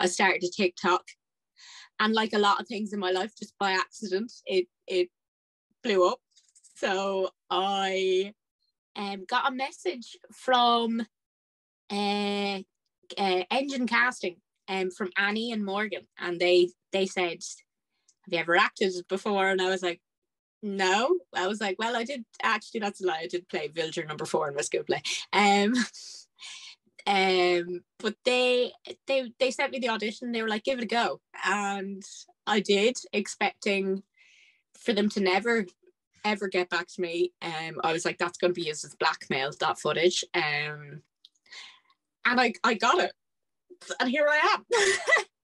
I started a TikTok. And like a lot of things in my life, just by accident, it it blew up. So I um, got a message from uh, uh, Engine Casting um, from Annie and Morgan, and they they said, "Have you ever acted before?" And I was like, "No." I was like, "Well, I did actually. That's a lie. I did play Villager number four in my school play." Um, um, but they they they sent me the audition. They were like, "Give it a go," and I did, expecting for them to never ever get back to me. Um, I was like, "That's going to be used as blackmail." That footage. Um, and I I got it and here I am.